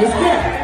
Yes, ma'am.